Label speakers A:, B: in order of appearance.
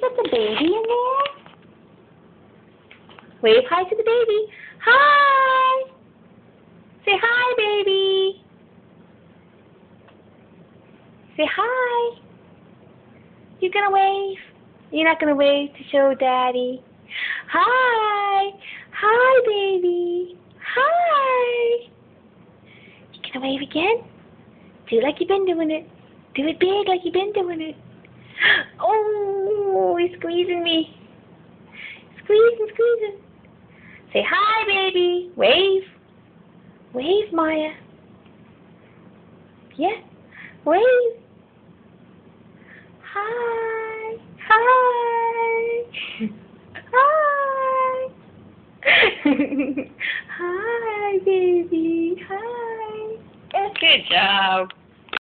A: got the baby in there? Wave hi to the baby. Hi! Say hi, baby. Say hi. You gonna wave? You're not gonna wave to show daddy. Hi! Hi, baby. Hi! You gonna wave again? Do like you've been doing it. Do it big like you've been doing it. Oh, he's squeezing me. Squeezing, squeezing. Say hi, baby. Wave. Wave, Mya. Yeah. Wave. Hi. Hi. Hi. Hi, baby. Hi.
B: Good job.